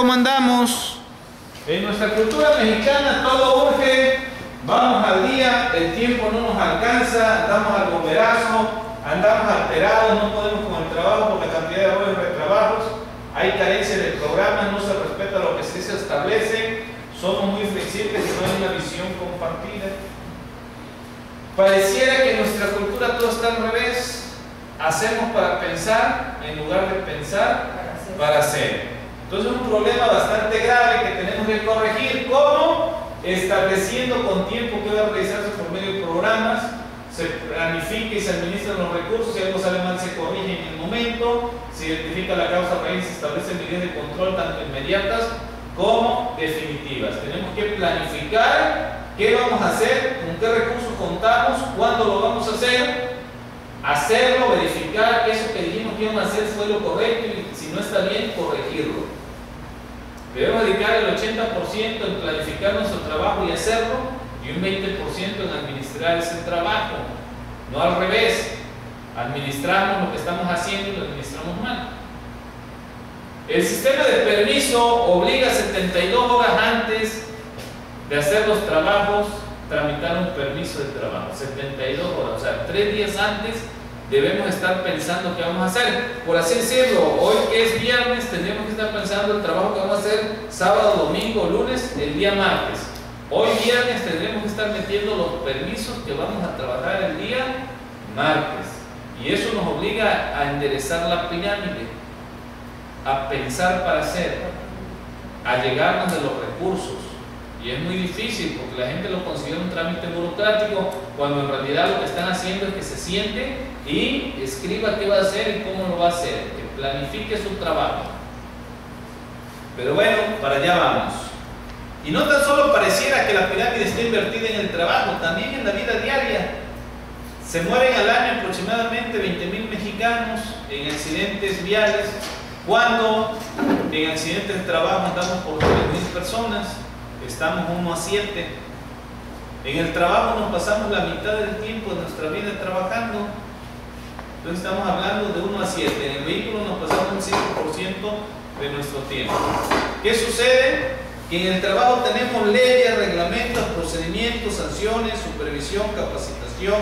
¿Cómo andamos? En nuestra cultura mexicana todo urge, vamos al día, el tiempo no nos alcanza, andamos al bomberazo, andamos alterados, no podemos con el trabajo por la cantidad de horas de trabajos, hay carencia de programas, no se respeta lo que se establece, somos muy flexibles y no hay una visión compartida. Pareciera que en nuestra cultura todo está al revés. Hacemos para pensar en lugar de pensar para hacer. Entonces es un problema bastante grave que tenemos que corregir. ¿Cómo? Estableciendo con tiempo que va a realizarse por medio de programas, se planifica y se administran los recursos, si algo sale mal se corrige en el momento, se identifica la causa raíz, se establecen medidas de control tanto inmediatas como definitivas. Tenemos que planificar qué vamos a hacer, con qué recursos contamos, cuándo lo vamos a hacer, hacerlo, verificar que eso que dijimos que íbamos a hacer fue lo correcto y si no está bien, corregirlo. Debemos dedicar el 80% en planificar nuestro trabajo y hacerlo y un 20% en administrar ese trabajo. No al revés. Administramos lo que estamos haciendo y lo administramos mal. El sistema de permiso obliga 72 horas antes de hacer los trabajos, tramitar un permiso de trabajo. 72 horas, o sea, tres días antes debemos estar pensando qué vamos a hacer. Por así decirlo, hoy que es viernes, tendríamos que estar pensando el trabajo que vamos a hacer sábado, domingo, lunes, el día martes. Hoy viernes tendremos que estar metiendo los permisos que vamos a trabajar el día martes. Y eso nos obliga a enderezar la pirámide, a pensar para hacer, a llegarnos de los recursos. Y es muy difícil porque la gente lo considera un trámite burocrático cuando en realidad lo que están haciendo es que se siente y escriba qué va a hacer y cómo lo va a hacer, que planifique su trabajo. Pero bueno, para allá vamos. Y no tan solo pareciera que la pirámide esté invertida en el trabajo, también en la vida diaria. Se mueren al año aproximadamente 20.000 mexicanos en accidentes viales, cuando en accidentes de trabajo andamos por 3.000 personas estamos 1 a 7. En el trabajo nos pasamos la mitad del tiempo de nuestra vida trabajando. Entonces estamos hablando de 1 a 7. En el vehículo nos pasamos un 5% de nuestro tiempo. ¿Qué sucede? Que en el trabajo tenemos leyes, reglamentos, procedimientos, sanciones, supervisión, capacitación,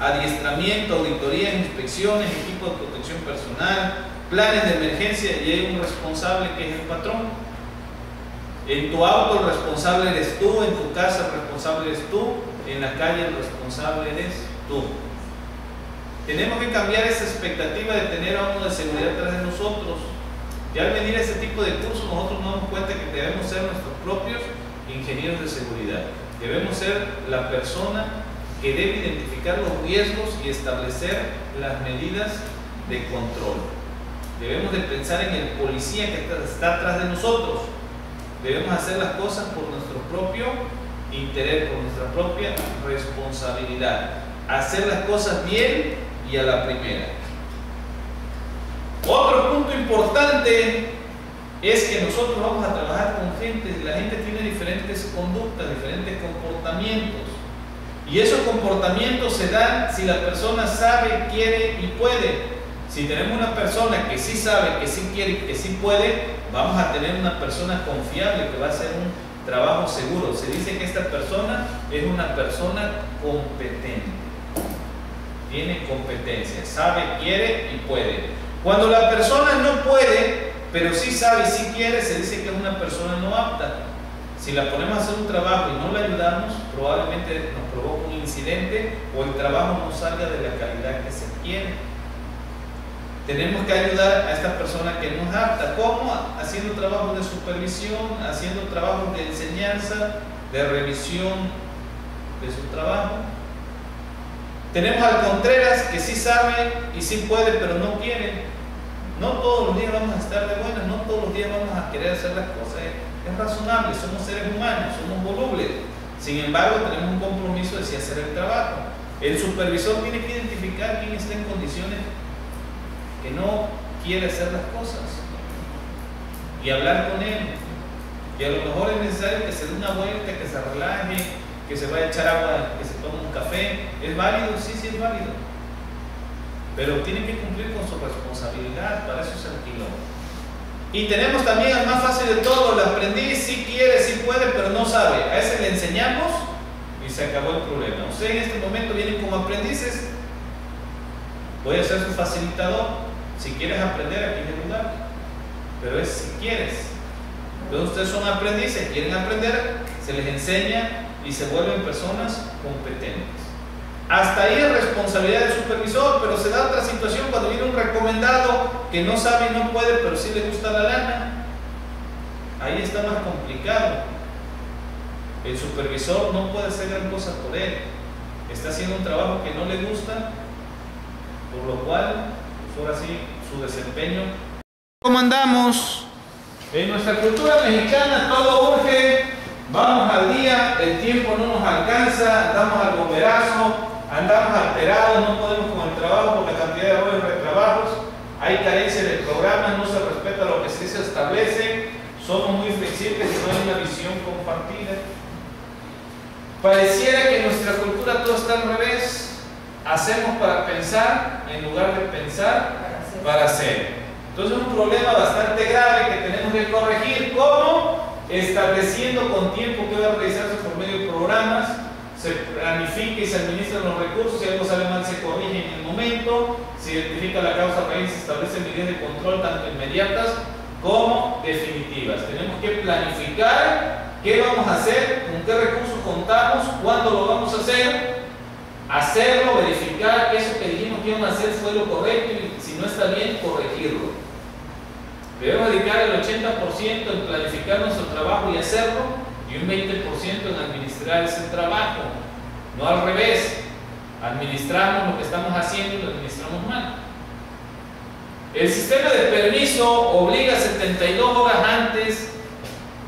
adiestramiento, auditoría, inspecciones, equipo de protección personal, planes de emergencia y hay un responsable que es el patrón. En tu auto el responsable eres tú, en tu casa el responsable eres tú, en la calle el responsable eres tú. Tenemos que cambiar esa expectativa de tener a uno de seguridad detrás de nosotros. Y al venir a ese tipo de cursos nosotros nos damos cuenta que debemos ser nuestros propios ingenieros de seguridad. Debemos ser la persona que debe identificar los riesgos y establecer las medidas de control. Debemos de pensar en el policía que está atrás de nosotros Debemos hacer las cosas por nuestro propio interés, por nuestra propia responsabilidad. Hacer las cosas bien y a la primera. Otro punto importante es que nosotros vamos a trabajar con gente la gente tiene diferentes conductas, diferentes comportamientos. Y esos comportamientos se dan si la persona sabe, quiere y puede. Si tenemos una persona que sí sabe, que sí quiere que sí puede, vamos a tener una persona confiable que va a hacer un trabajo seguro. Se dice que esta persona es una persona competente. Tiene competencia, sabe, quiere y puede. Cuando la persona no puede, pero sí sabe y sí quiere, se dice que es una persona no apta. Si la ponemos a hacer un trabajo y no la ayudamos, probablemente nos provoque un incidente o el trabajo no salga de la calidad que se quiere. Tenemos que ayudar a esta persona que no es apta. ¿Cómo? Haciendo trabajos de supervisión, haciendo trabajos de enseñanza, de revisión de su trabajo. Tenemos al Contreras que sí sabe y sí puede, pero no quiere. No todos los días vamos a estar de buenas, no todos los días vamos a querer hacer las cosas. Es razonable, somos seres humanos, somos volubles. Sin embargo, tenemos un compromiso de sí hacer el trabajo. El supervisor tiene que identificar quién está en condiciones que no quiere hacer las cosas y hablar con él. Y a lo mejor es necesario que se dé una vuelta, que se relaje, que se vaya a echar agua, que se tome un café. ¿Es válido? Sí, sí es válido. Pero tiene que cumplir con su responsabilidad, para eso se alquiló. Y tenemos también al más fácil de todo, el aprendiz sí quiere, sí puede, pero no sabe. A ese le enseñamos y se acabó el problema. Ustedes en este momento vienen como aprendices, voy a ser su facilitador, si quieres aprender, aquí en el lugar. Pero es si quieres. Entonces ustedes son aprendices, quieren aprender, se les enseña y se vuelven personas competentes. Hasta ahí es responsabilidad del supervisor, pero se da otra situación cuando viene un recomendado que no sabe y no puede, pero sí le gusta la lana. Ahí está más complicado. El supervisor no puede hacer gran cosa por él. Está haciendo un trabajo que no le gusta, por lo cual, ahora sí, su desempeño. ¿Cómo andamos? En nuestra cultura mexicana todo urge, vamos al día, el tiempo no nos alcanza, damos al bomberazo, andamos alterados, no podemos con el trabajo por la cantidad de horas de trabajos, hay carencia de programas, no se respeta lo que se establece, somos muy flexibles y no hay una visión compartida. Pareciera que en nuestra cultura todo está al revés. Hacemos para pensar en lugar de pensar para hacer. Entonces es un problema bastante grave que tenemos que corregir. ¿Cómo? Estableciendo con tiempo que a realizarse por medio de programas, se planifica y se administran los recursos, si algo sale mal se corrige en el momento, se identifica la causa raíz, se establecen medidas de control tanto inmediatas como definitivas. Tenemos que planificar qué vamos a hacer, con qué recursos contamos, cuándo lo vamos a hacer, hacerlo, verificar que eso que dijimos que íbamos a hacer fue lo correcto y si no está bien, corregirlo. Debemos dedicar el 80% en planificar nuestro trabajo y hacerlo y un 20% en administrar ese trabajo. No al revés, administramos lo que estamos haciendo y lo administramos mal. El sistema de permiso obliga 72 horas antes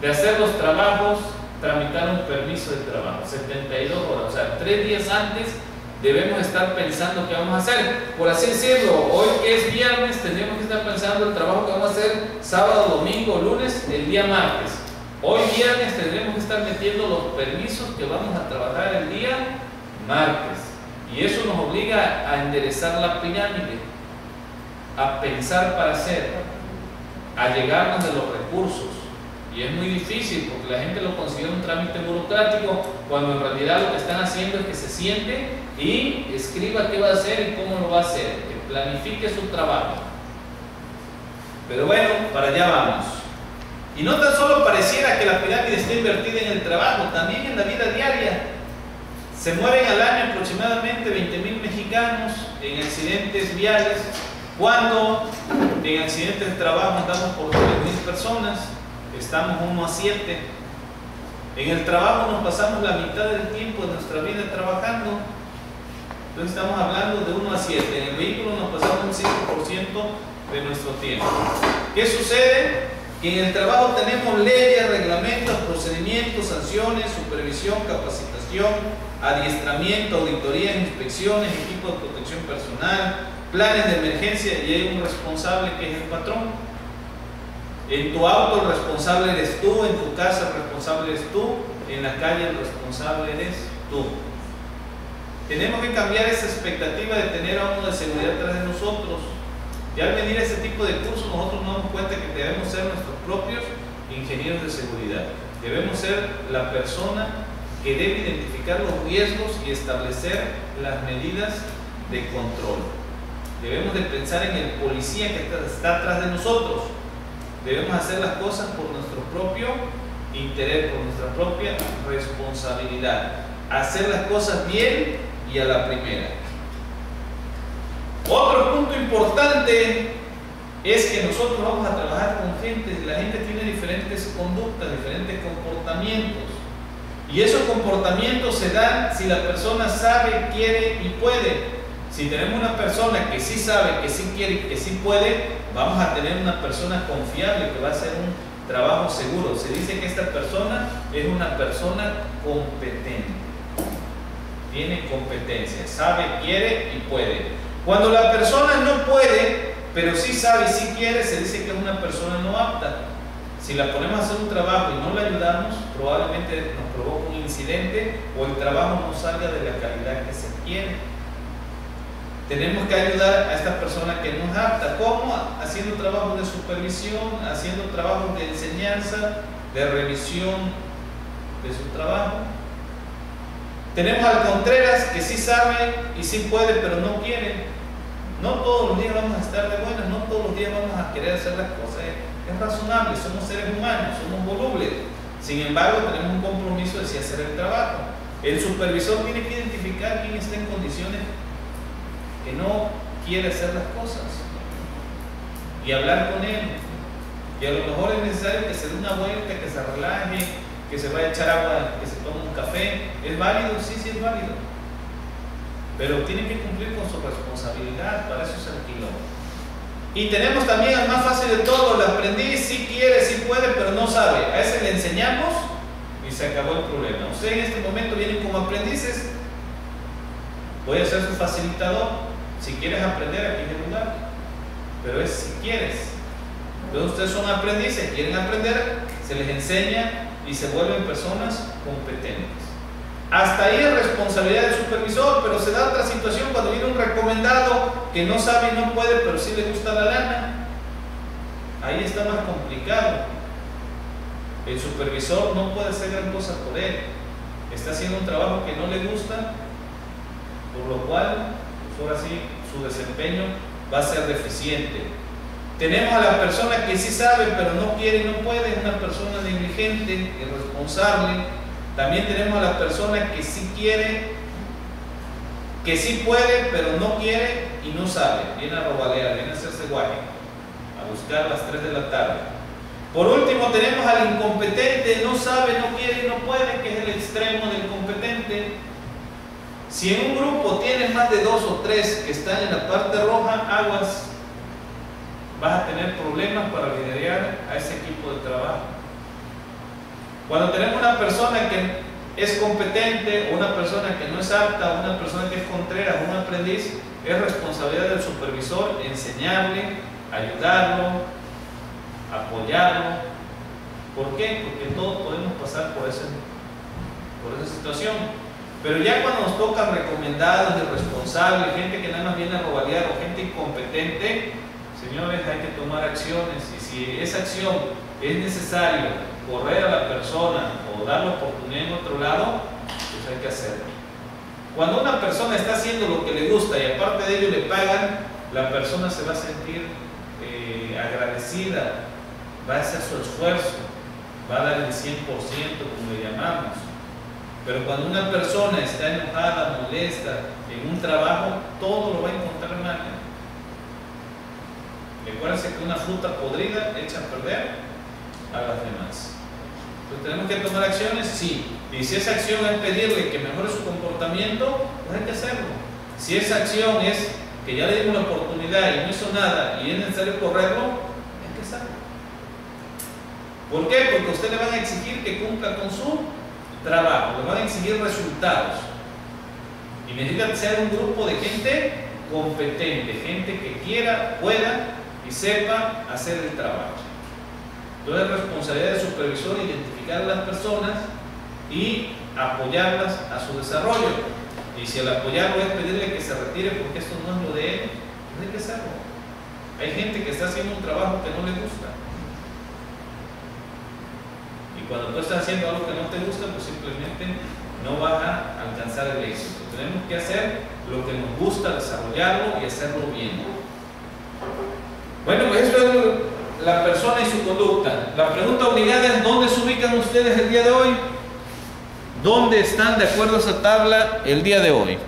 de hacer los trabajos, tramitar un permiso de trabajo. 72 horas, o sea, tres días antes debemos estar pensando qué vamos a hacer. Por así decirlo, hoy que es viernes, tenemos que estar pensando el trabajo que vamos a hacer sábado, domingo, lunes, el día martes. Hoy viernes tendremos que estar metiendo los permisos que vamos a trabajar el día martes. Y eso nos obliga a enderezar la pirámide, a pensar para hacer, a llegarnos de los recursos. Y es muy difícil porque la gente lo considera un trámite burocrático cuando en realidad lo que están haciendo es que se siente y escriba qué va a hacer y cómo lo va a hacer, que planifique su trabajo. Pero bueno, para allá vamos. Y no tan solo pareciera que la pirámide esté invertida en el trabajo, también en la vida diaria. Se mueren al año aproximadamente 20.000 mexicanos en accidentes viales, cuando en accidentes de trabajo andamos por 3.000 personas, estamos 1 a 7. En el trabajo nos pasamos la mitad del tiempo de nuestra vida trabajando. Entonces estamos hablando de 1 a 7. En el vehículo nos pasamos un 5% de nuestro tiempo. ¿Qué sucede? que en el trabajo tenemos leyes, reglamentos, procedimientos, sanciones, supervisión, capacitación, adiestramiento, auditoría, inspecciones, equipo de protección personal, planes de emergencia y hay un responsable que es el patrón. En tu auto el responsable eres tú, en tu casa el responsable eres tú, en la calle el responsable eres tú. Tenemos que cambiar esa expectativa de tener a uno de seguridad tras de nosotros y al venir a tipo de cursos nosotros nos damos cuenta que debemos ser nuestros propios ingenieros de seguridad. Debemos ser la persona que debe identificar los riesgos y establecer las medidas de control. Debemos de pensar en el policía que está atrás de nosotros. Debemos hacer las cosas por nuestro propio interés, por nuestra propia responsabilidad. Hacer las cosas bien y a la primera. Otro punto importante es que nosotros vamos a trabajar con gente, la gente tiene diferentes conductas, diferentes comportamientos. Y esos comportamientos se dan si la persona sabe, quiere y puede. Si tenemos una persona que sí sabe, que sí quiere que sí puede, vamos a tener una persona confiable que va a hacer un trabajo seguro. Se dice que esta persona es una persona competente. Tiene competencia, sabe, quiere y puede. Cuando la persona no puede, pero sí sabe y sí quiere, se dice que es una persona no apta. Si la ponemos a hacer un trabajo y no la ayudamos, probablemente nos provoca un incidente o el trabajo no salga de la calidad que se quiere. Tenemos que ayudar a esta persona que no es. ¿Cómo? Haciendo trabajos de supervisión, haciendo trabajos de enseñanza, de revisión de su trabajo. Tenemos al Contreras que sí sabe y sí puede, pero no quiere. No todos los días vamos a estar de buenas, no todos los días vamos a querer hacer las cosas. Es razonable, somos seres humanos, somos volubles. Sin embargo, tenemos un compromiso de si hacer el trabajo. El supervisor tiene que identificar quién está en condiciones que no quiere hacer las cosas y hablar con él. Y a lo mejor es necesario que se dé una vuelta, que se relaje, que se vaya a echar agua, que se tome un café, ¿es válido? Sí, sí es válido. Pero tiene que cumplir con su responsabilidad, para eso se alquiló. Y tenemos también al más fácil de todo, el aprendiz sí quiere, sí puede, pero no sabe. A ese le enseñamos y se acabó el problema. Usted en este momento viene como aprendices, voy a ser su facilitador. Si quieres aprender, aquí en el lugar. Pero es si quieres. Entonces ustedes son aprendices, quieren aprender, se les enseña, y se vuelven personas competentes. Hasta ahí es responsabilidad del supervisor, pero se da otra situación cuando viene un recomendado que no sabe y no puede, pero sí le gusta la lana. Ahí está más complicado. El supervisor no puede hacer gran cosa por él. Está haciendo un trabajo que no le gusta, por lo cual, pues ahora sí, su desempeño va a ser deficiente. Tenemos a la persona que sí sabe, pero no quiere y no puede, es una persona negligente, irresponsable. También tenemos a la persona que sí quiere, que sí puede, pero no quiere y no sabe. Viene a robalear, viene a hacerse guay, a buscar las 3 de la tarde. Por último, tenemos al incompetente, no sabe, no quiere y no puede, que es el extremo del competente. Si en un grupo tienes más de dos o tres que están en la parte roja, aguas, vas a tener problemas para liderar a ese equipo de trabajo. Cuando tenemos una persona que es competente, una persona que no es apta, una persona que es contrera, un aprendiz, es responsabilidad del supervisor enseñarle, ayudarlo, apoyarlo. ¿Por qué? Porque todos podemos pasar por, por esa situación. Pero ya cuando nos toca recomendados, irresponsables, gente que nada más viene a robalear o gente incompetente, Señores, hay que tomar acciones y si esa acción es necesario correr a la persona o dar la oportunidad en otro lado, pues hay que hacerlo. Cuando una persona está haciendo lo que le gusta y aparte de ello le pagan, la persona se va a sentir eh, agradecida, va a hacer su esfuerzo, va a dar el 100% como le llamamos. Pero cuando una persona está enojada, molesta en un trabajo, todo lo va a encontrar mal. Recuérdense que una fruta podrida echa a perder a las demás. Entonces, ¿tenemos que tomar acciones? Sí. Y si esa acción es pedirle que mejore su comportamiento, pues hay que hacerlo. Si esa acción es que ya le dimos la oportunidad y no hizo nada y es necesario correrlo, hay que hacerlo. ¿Por qué? Porque usted le van a exigir que cumpla con su trabajo, le van a exigir resultados. Y ser un grupo de gente competente, gente que quiera, pueda y sepa hacer el trabajo. Entonces es responsabilidad del supervisor identificar a las personas y apoyarlas a su desarrollo. Y si el apoyarlo es pedirle que se retire porque esto no es lo de él, hay que hacerlo. Hay gente que está haciendo un trabajo que no le gusta. Cuando tú estás haciendo algo que no te gusta, pues simplemente no vas a alcanzar el éxito. Tenemos que hacer lo que nos gusta, desarrollarlo y hacerlo bien. Bueno, pues esto es la persona y su conducta. La pregunta obligada es, ¿dónde se ubican ustedes el día de hoy? ¿Dónde están de acuerdo a esa tabla el día de hoy?